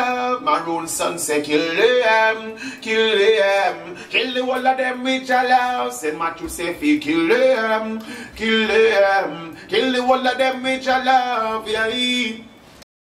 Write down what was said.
love. Maroon son say kill them, kill them, kill the whole of them which I love. Saint Matthew say fi kill them, kill them, kill the whole of them which I love. Yeah.